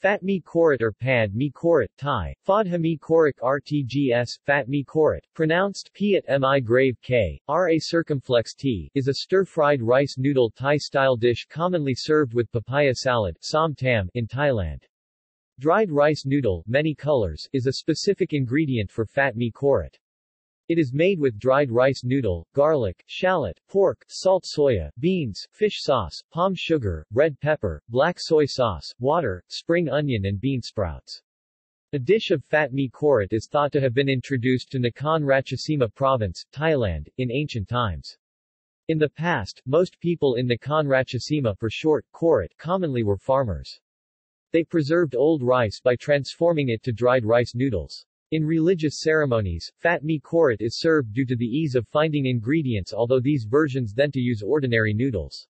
Phat mi Khorat or Pad mee Korat Thai, Fadha mi korak rtgs, phat mi khorat, pronounced p piat mi grave k, ra circumflex t, is a stir-fried rice noodle Thai-style dish commonly served with papaya salad som tam in Thailand. Dried rice noodle, many colors, is a specific ingredient for phat mi Khorat. It is made with dried rice noodle, garlic, shallot, pork, salt soya, beans, fish sauce, palm sugar, red pepper, black soy sauce, water, spring onion and bean sprouts. A dish of phat mi Khorat is thought to have been introduced to Nakhon Ratchasima province, Thailand, in ancient times. In the past, most people in Nakhon Ratchasima for short, korat commonly were farmers. They preserved old rice by transforming it to dried rice noodles. In religious ceremonies, phat mi Khorat is served due to the ease of finding ingredients although these versions then to use ordinary noodles.